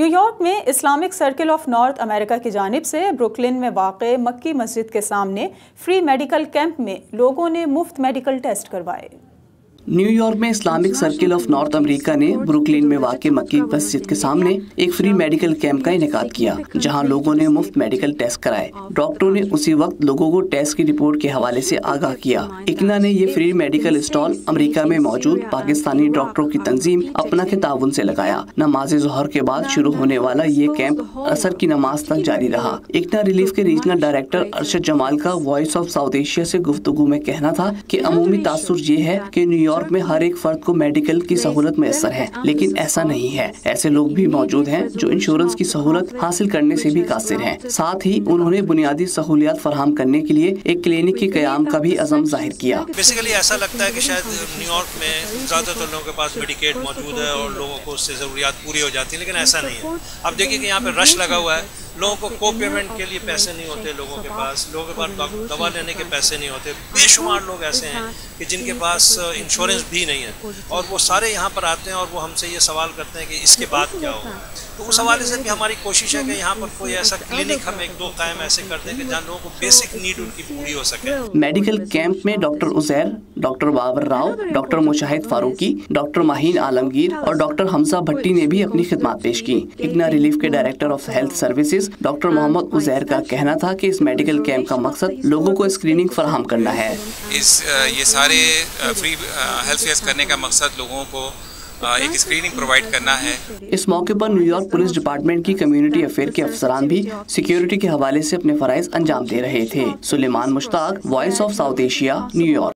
New York में Islamic Circle of North America की जानब से ब्रुकलिन में वाक़ मक्की मस्जिद के सामने फ्री मेडिकल कैंप में लोगों ने मुफ़्त मेडिकल टेस्ट करवाए। न्यूयॉर्क में Islamic Circle of North America ने ब्रुकलिन में वाक़ मक्की मस्जिद के सामने एक फ्री मेडिकल कैंप का इनका किया, जहाँ लोगों ने मुफ़्त मेडिकल टेस्ट कराए। डॉक्टरों ने उसी वक्त लोगों को टेस्ट की रिपोर्ट के हवाले से आगाह किया। इकना ने ये फ्री मेडिकल स्टॉल अमेरिका में मौजूद पाकिस्तानी डॉक्टरों की तंजीम अपना के ताउन से लगाया। नमाज़ जहर के बाद शुरू होने वाला ये कैंप असर की नमाज़ तक जारी रहा। इकना रिलीफ के रीजनल डायरेक्टर अरशद जमाल का वॉइस ऑफ़ साउथ एशिया से गुफ्तगू में कहना था कि अमूमी तासुर ये है कि न्यूयॉर्क न्यूयॉर्क में हर एक फर्द को मेडिकल की सहूलत मैसर है। लेकिन ऐसा नहीं है। ऐसे लोग भी मौजूद हैं जो इंश्योरेंस की सहूलत हासिल करने से भी कासिर हैं। साथ ही उन्होंने बुनियादी सहूलियात फराहम करने के लिए एक क्लिनिक के क्याम का भी अजम ज़ाहिर किया। बेसिकली ऐसा लगता है की शायद न्यूयॉर्क में ज़्यादातर लोगों के पास मेडिकेट मौजूद है और लोगों को उससे जरूरियात पूरी हो जाती है लेकिन ऐसा नहीं है। अब देखिए कि यहाँ पे रश लगा हुआ है। लोगों को को पेमेंट के लिए पैसे नहीं होते लोगों के पास। लोगों के पास दवा लेने के पैसे नहीं होते। बेशुमार लोग ऐसे हैं कि जिनके पास इंश्योरेंस भी नहीं है। और वो सारे यहाँ पर आते हैं और वो हमसे ये सवाल करते हैं कि इसके बाद क्या होगा। तो उस हवाले से भी हमारी कोशिश है कि यहाँ पर कोई ऐसा क्लिनिक हम एक दो कायम ऐसे कर दें कि जहाँ लोगों को बेसिक नीड उनकी पूरी हो सके। मेडिकल कैंप में doctor Uzair doctor Babar Rao doctor Mushahid Farooqui doctor Maheen Alamgir और डॉक्टर हमजा भट्टी ने भी अपनी खिदमत पेश की। इग्ना रिलीफ के director of health services doctor Mohammad Uzair का कहना था कि इस मेडिकल कैंप का मकसद लोगों को स्क्रीनिंग फराहम करना है। इस ये सारे फ्री हेल्थ फेयर करने का मकसद लोगों को एक स्क्रीनिंग प्रोवाइड करना है। इस मौके पर न्यूयॉर्क पुलिस डिपार्टमेंट की कम्युनिटी अफेयर के अफसरान भी सिक्योरिटी के हवाले से अपने फराइज अंजाम दे रहे थे। Suleman Mushtaq voice of South Asia New York